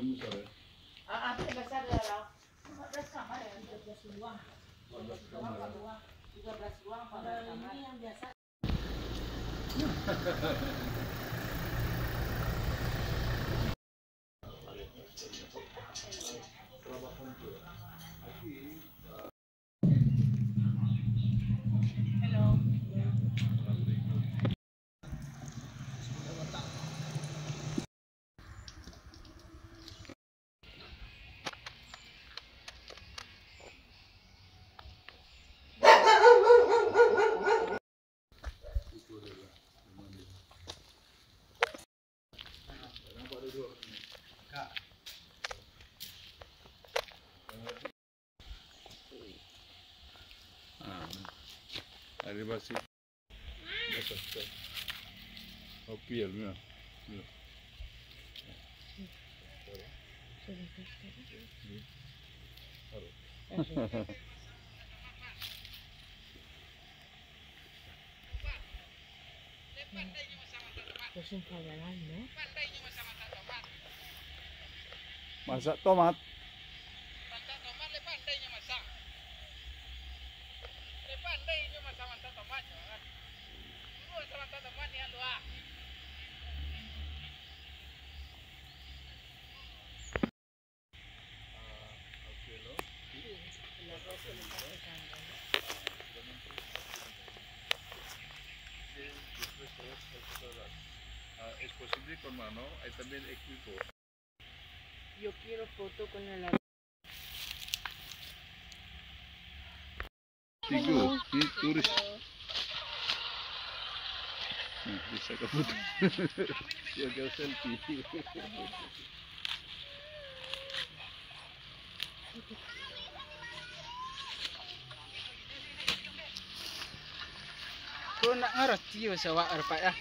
14 kamar ya, 13 ruang. 14 Ruang, kamar. empat ruang. 13 ruang, 14 kamar. Ini yang biasa. Hello. Basi. Basi. Oh? Masak tomat. Masak tomat pandainya masak. Es posible con mano, hay también equipo. Yo quiero foto con el tidur, tidur. Nah, bisa kebut. Dia gel selfie. Kau nak ngerti ya, sewa arpa ya?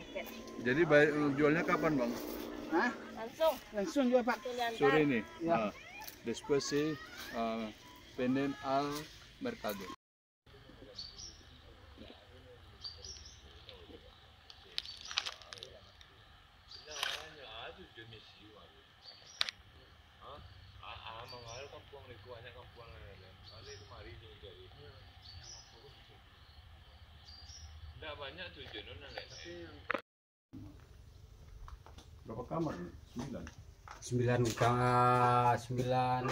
Market. Jadi bay- jualnya kapan bang? Hah? Langsung, Langsung juga Pak. Sore ini. Ya. Ah, después se ah, venden al mercado. Berapa kamar? Sembilan. sembilan ka sembilan